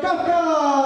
Thank